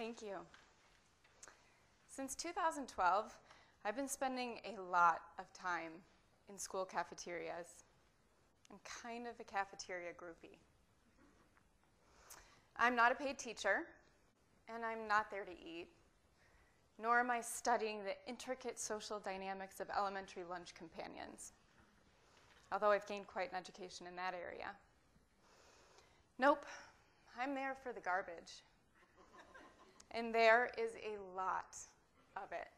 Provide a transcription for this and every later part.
Thank you. Since 2012, I've been spending a lot of time in school cafeterias. I'm kind of a cafeteria groupie. I'm not a paid teacher, and I'm not there to eat, nor am I studying the intricate social dynamics of elementary lunch companions, although I've gained quite an education in that area. Nope, I'm there for the garbage. And there is a lot of it.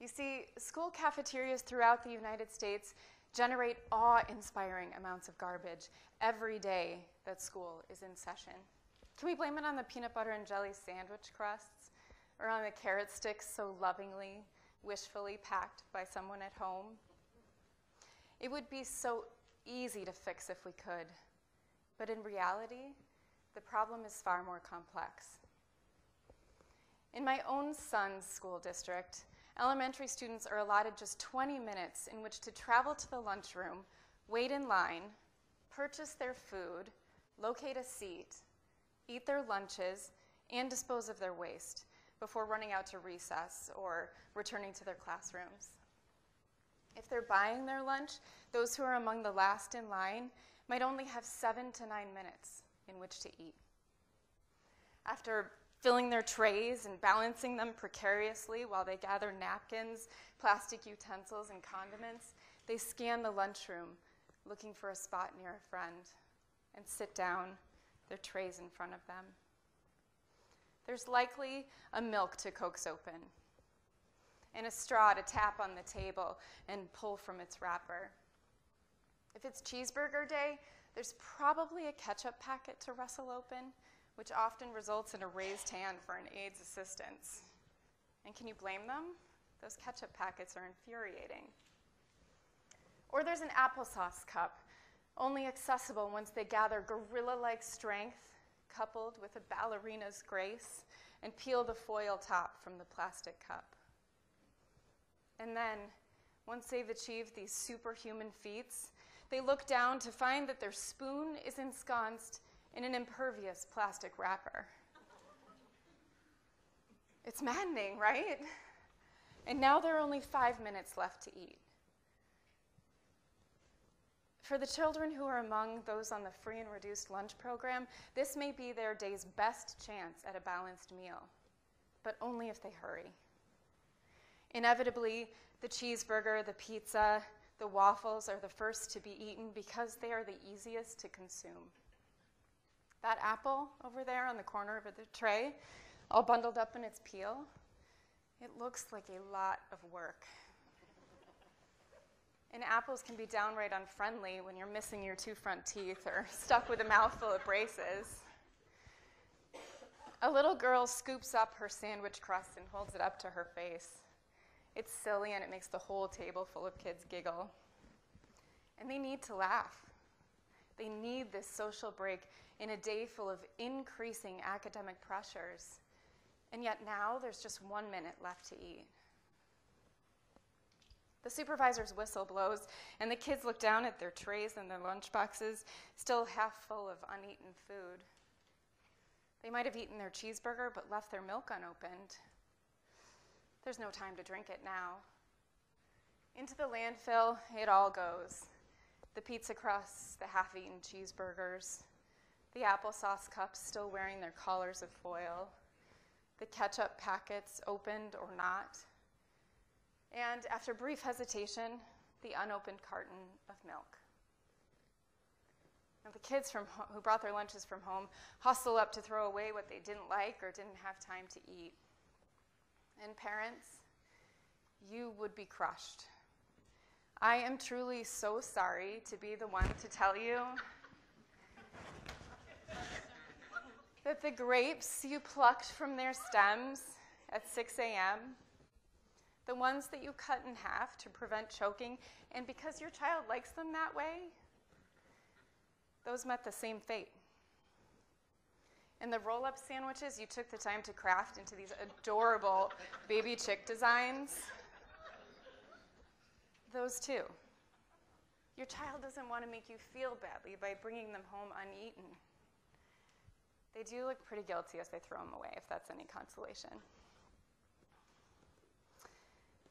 You see, school cafeterias throughout the United States generate awe inspiring amounts of garbage every day that school is in session. Can we blame it on the peanut butter and jelly sandwich crusts or on the carrot sticks so lovingly, wishfully packed by someone at home? It would be so easy to fix if we could, but in reality, the problem is far more complex. In my own son's school district, elementary students are allotted just 20 minutes in which to travel to the lunchroom, wait in line, purchase their food, locate a seat, eat their lunches, and dispose of their waste before running out to recess or returning to their classrooms. If they're buying their lunch, those who are among the last in line might only have seven to nine minutes in which to eat. After filling their trays and balancing them precariously while they gather napkins, plastic utensils, and condiments, they scan the lunchroom looking for a spot near a friend and sit down, their trays in front of them. There's likely a milk to coax open and a straw to tap on the table and pull from its wrapper. If it's cheeseburger day, there's probably a ketchup packet to rustle open which often results in a raised hand for an aide's assistance. And can you blame them? Those ketchup packets are infuriating. Or there's an applesauce cup, only accessible once they gather gorilla like strength coupled with a ballerina's grace and peel the foil top from the plastic cup. And then, once they've achieved these superhuman feats, they look down to find that their spoon is ensconced in an impervious plastic wrapper. It's maddening, right? And now there are only five minutes left to eat. For the children who are among those on the free and reduced lunch program, this may be their day's best chance at a balanced meal, but only if they hurry. Inevitably, the cheeseburger, the pizza, the waffles are the first to be eaten because they are the easiest to consume. That apple over there on the corner of the tray, all bundled up in its peel, it looks like a lot of work. And apples can be downright unfriendly when you're missing your two front teeth or stuck with a mouthful of braces. A little girl scoops up her sandwich crust and holds it up to her face. It's silly and it makes the whole table full of kids giggle. And they need to laugh. They need this social break in a day full of increasing academic pressures. And yet now there's just one minute left to eat. The supervisor's whistle blows, and the kids look down at their trays and their lunchboxes, still half full of uneaten food. They might have eaten their cheeseburger but left their milk unopened. There's no time to drink it now. Into the landfill, it all goes the pizza crusts, the half eaten cheeseburgers, the applesauce cups still wearing their collars of foil, the ketchup packets opened or not, and after brief hesitation, the unopened carton of milk. Now, the kids from ho- who brought their lunches from home hustle up to throw away what they didn't like or didn't have time to eat. And parents, you would be crushed. I am truly so sorry to be the one to tell you that the grapes you plucked from their stems at 6 a.m., the ones that you cut in half to prevent choking, and because your child likes them that way, those met the same fate. And the roll up sandwiches you took the time to craft into these adorable baby chick designs, those too. Your child doesn't want to make you feel badly by bringing them home uneaten. They do look pretty guilty as they throw them away, if that's any consolation.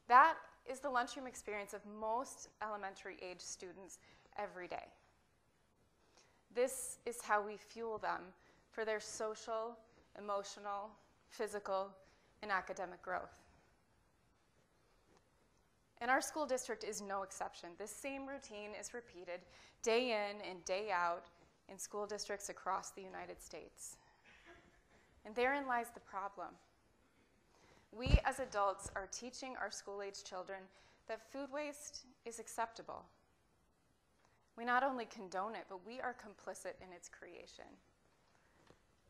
That is the lunchroom experience of most elementary age students every day. This is how we fuel them for their social, emotional, physical, and academic growth. And our school district is no exception. This same routine is repeated day in and day out in school districts across the United States. And therein lies the problem. We as adults are teaching our school age children that food waste is acceptable. We not only condone it, but we are complicit in its creation.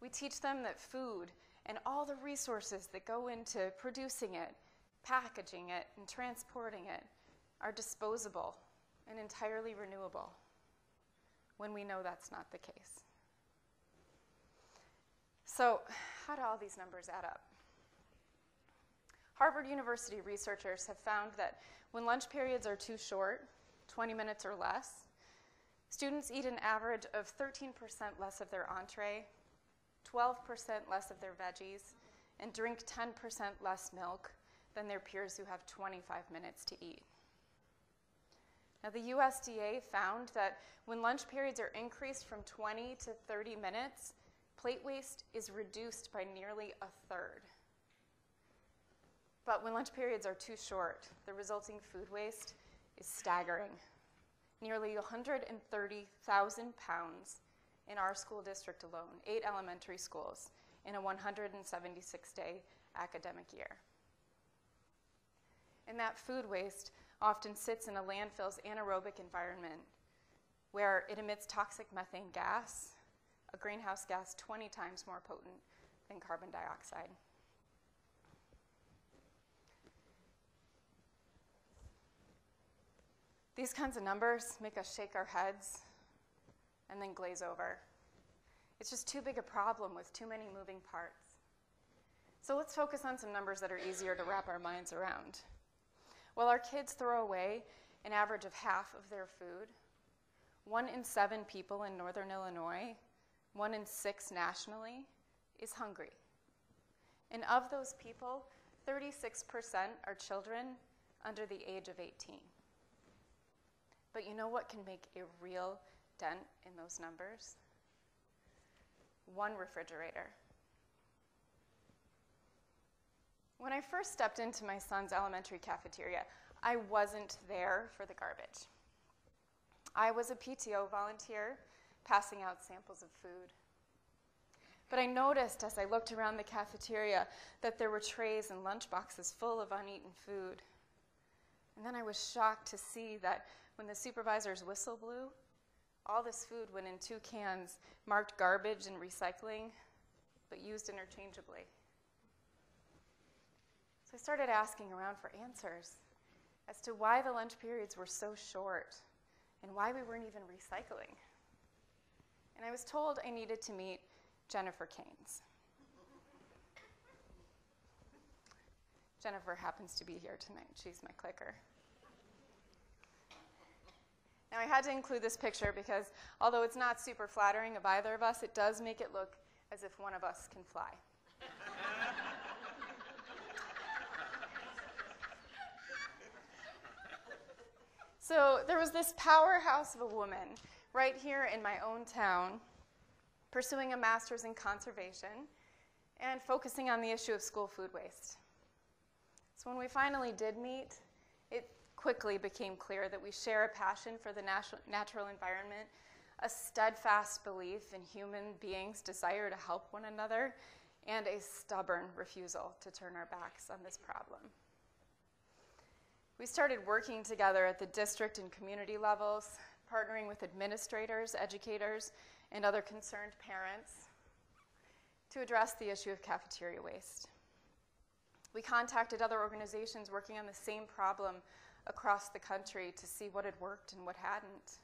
We teach them that food and all the resources that go into producing it, packaging it, and transporting it are disposable and entirely renewable when we know that's not the case. So, how do all these numbers add up? Harvard University researchers have found that when lunch periods are too short, 20 minutes or less, students eat an average of 13% less of their entree, 12% less of their veggies, and drink 10% less milk than their peers who have 25 minutes to eat. Now, the USDA found that when lunch periods are increased from 20 to 30 minutes, plate waste is reduced by nearly a third. But when lunch periods are too short, the resulting food waste is staggering. Nearly 130,000 pounds in our school district alone, eight elementary schools, in a 176 day academic year. And that food waste often sits in a landfill's anaerobic environment where it emits toxic methane gas, a greenhouse gas 20 times more potent than carbon dioxide. These kinds of numbers make us shake our heads and then glaze over. It's just too big a problem with too many moving parts. So let's focus on some numbers that are easier to wrap our minds around. While our kids throw away an average of half of their food, one in seven people in northern Illinois, one in six nationally, is hungry. And of those people, 36% are children under the age of 18. But you know what can make a real dent in those numbers? One refrigerator. When I first stepped into my son's elementary cafeteria, I wasn't there for the garbage. I was a PTO volunteer passing out samples of food. But I noticed as I looked around the cafeteria that there were trays and lunch boxes full of uneaten food. And then I was shocked to see that when the supervisor's whistle blew, all this food went in two cans marked garbage and recycling, but used interchangeably. So I started asking around for answers as to why the lunch periods were so short and why we weren't even recycling. And I was told I needed to meet Jennifer Kainz. Jennifer happens to be here tonight. She's my clicker. Now, I had to include this picture because although it's not super flattering of either of us, it does make it look as if one of us can fly. So, there was this powerhouse of a woman right here in my own town pursuing a master's in conservation and focusing on the issue of school food waste. So, when we finally did meet, it quickly became clear that we share a passion for the natural environment, a steadfast belief in human beings' desire to help one another, and a stubborn refusal to turn our backs on this problem. We started working together at the district and community levels, partnering with administrators, educators, and other concerned parents to address the issue of cafeteria waste. We contacted other organizations working on the same problem across the country to see what had worked and what hadn't.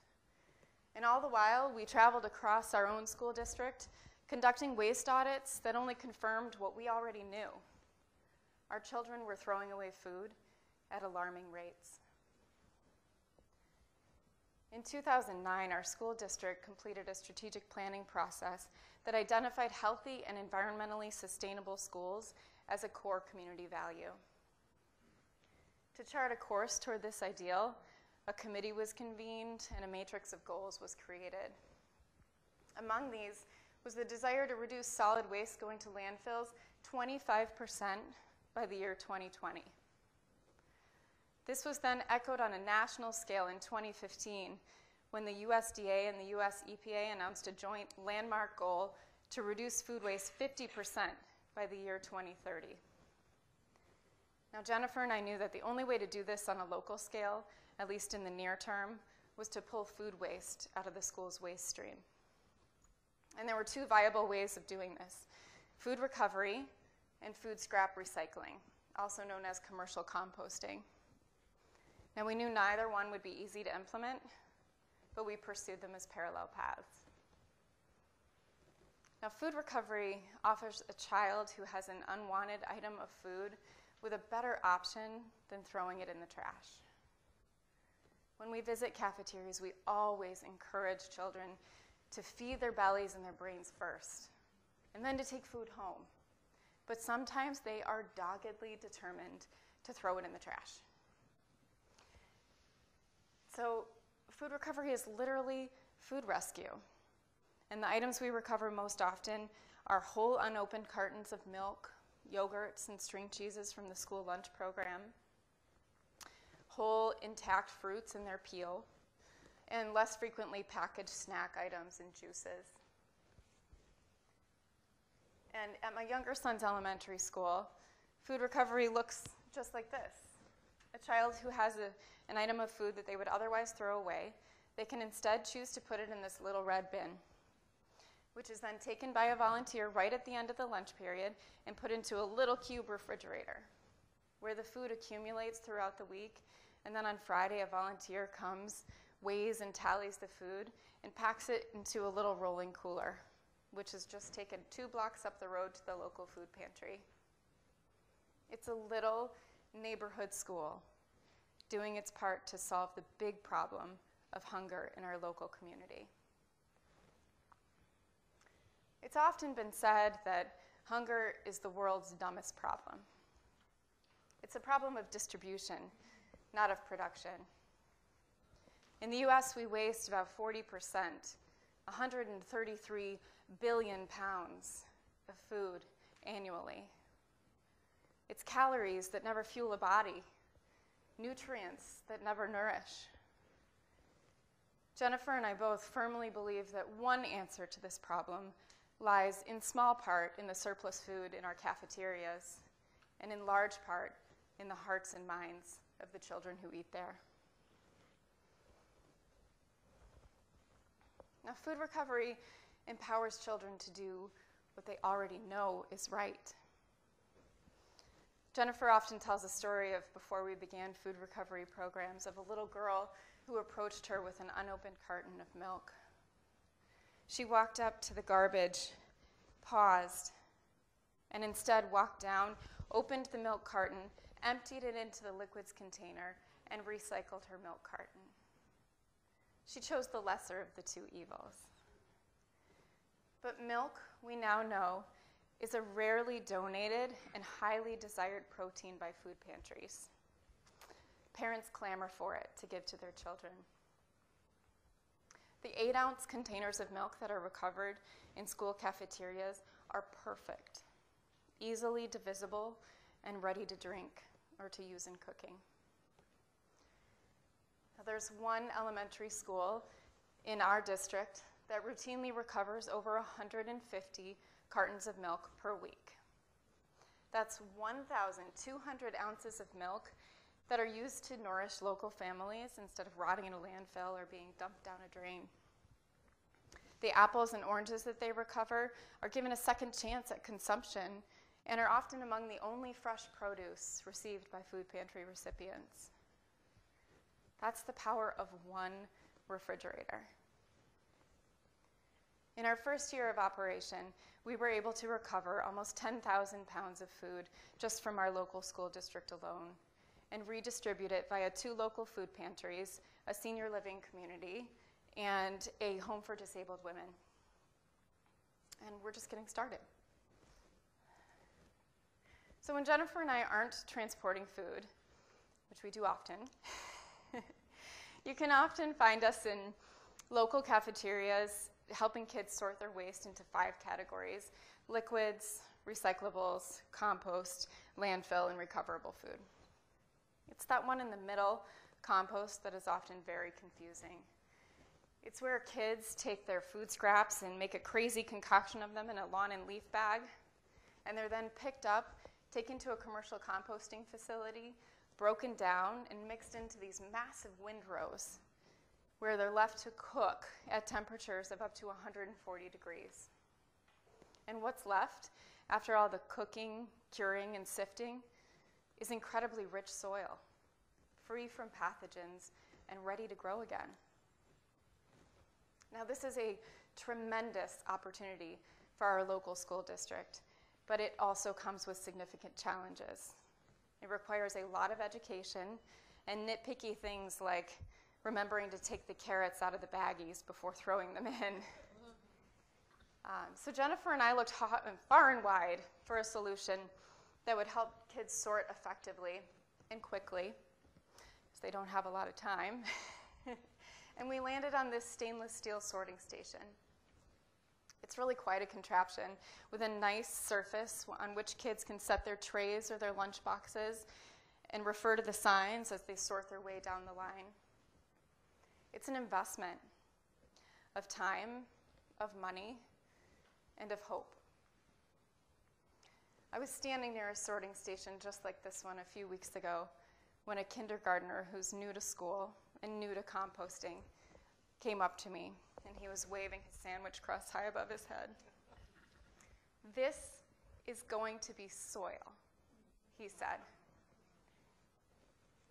And all the while, we traveled across our own school district, conducting waste audits that only confirmed what we already knew. Our children were throwing away food at alarming rates. In 2009, our school district completed a strategic planning process that identified healthy and environmentally sustainable schools as a core community value. To chart a course toward this ideal, a committee was convened and a matrix of goals was created. Among these was the desire to reduce solid waste going to landfills 25% by the year 2020. This was then echoed on a national scale in 2015 when the USDA and the US EPA announced a joint landmark goal to reduce food waste 50% by the year 2030. Now, Jennifer and I knew that the only way to do this on a local scale, at least in the near term, was to pull food waste out of the school's waste stream. And there were two viable ways of doing this food recovery and food scrap recycling, also known as commercial composting. Now, we knew neither one would be easy to implement, but we pursued them as parallel paths. Now, food recovery offers a child who has an unwanted item of food with a better option than throwing it in the trash. When we visit cafeterias, we always encourage children to feed their bellies and their brains first, and then to take food home. But sometimes they are doggedly determined to throw it in the trash. So, food recovery is literally food rescue. And the items we recover most often are whole unopened cartons of milk, yogurts, and string cheeses from the school lunch program, whole intact fruits in their peel, and less frequently packaged snack items and juices. And at my younger son's elementary school, food recovery looks just like this. A child who has a, an item of food that they would otherwise throw away, they can instead choose to put it in this little red bin, which is then taken by a volunteer right at the end of the lunch period and put into a little cube refrigerator where the food accumulates throughout the week. And then on Friday, a volunteer comes, weighs and tallies the food, and packs it into a little rolling cooler, which is just taken two blocks up the road to the local food pantry. It's a little neighborhood school doing its part to solve the big problem of hunger in our local community. It's often been said that hunger is the world's dumbest problem. It's a problem of distribution, not of production. In the US, we waste about 40%, 133 billion pounds of food annually. It's calories that never fuel a body, nutrients that never nourish. Jennifer and I both firmly believe that one answer to this problem lies in small part in the surplus food in our cafeterias, and in large part in the hearts and minds of the children who eat there. Now, food recovery empowers children to do what they already know is right. Jennifer often tells a story of before we began food recovery programs of a little girl who approached her with an unopened carton of milk. She walked up to the garbage, paused, and instead walked down, opened the milk carton, emptied it into the liquids container, and recycled her milk carton. She chose the lesser of the two evils. But milk, we now know, is a rarely donated and highly desired protein by food pantries. Parents clamor for it to give to their children. The eight ounce containers of milk that are recovered in school cafeterias are perfect, easily divisible, and ready to drink or to use in cooking. Now, there's one elementary school in our district that routinely recovers over 150 cartons of milk per week. That's 1,200 ounces of milk that are used to nourish local families instead of rotting in a landfill or being dumped down a drain. The apples and oranges that they recover are given a second chance at consumption and are often among the only fresh produce received by food pantry recipients. That's the power of one refrigerator. In our first year of operation, we were able to recover almost 10,000 pounds of food just from our local school district alone and redistribute it via two local food pantries a senior living community, and a home for disabled women. And we're just getting started. So when Jennifer and I aren't transporting food, which we do often, you can often find us in local cafeterias helping kids sort their waste into five categories liquids, recyclables, compost, landfill, and recoverable food. It's that one in the middle, compost, that is often very confusing. It's where kids take their food scraps and make a crazy concoction of them in a lawn and leaf bag, and they're then picked up, taken to a commercial composting facility, broken down, and mixed into these massive windrows where they're left to cook at temperatures of up to 140 degrees. And what's left after all the cooking, curing, and sifting is incredibly rich soil, free from pathogens and ready to grow again. Now, this is a tremendous opportunity for our local school district, but it also comes with significant challenges. It requires a lot of education and nitpicky things like remembering to take the carrots out of the baggies before throwing them in. Um, so Jennifer and I looked far and wide for a solution that would help kids sort effectively and quickly, because they don't have a lot of time. and we landed on this stainless steel sorting station. It's really quite a contraption with a nice surface on which kids can set their trays or their lunch boxes and refer to the signs as they sort their way down the line. It's an investment of time, of money, and of hope. I was standing near a sorting station just like this one a few weeks ago when a kindergartner who's new to school and new to composting came up to me and he was waving his sandwich crust high above his head. This is going to be soil, he said,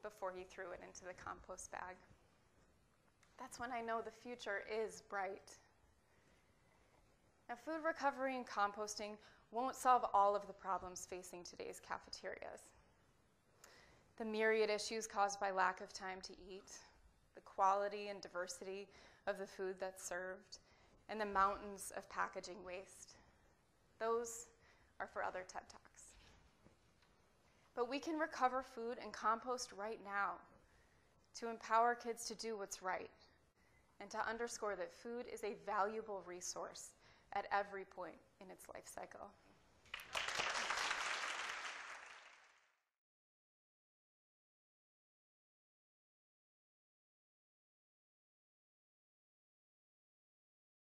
before he threw it into the compost bag. That's when I know the future is bright. Now, food recovery and composting won't solve all of the problems facing today's cafeterias. The myriad issues caused by lack of time to eat, the quality and diversity of the food that's served, and the mountains of packaging waste. Those are for other TED Talks. But we can recover food and compost right now to empower kids to do what's right and to underscore that food is a valuable resource at every point in its life cycle.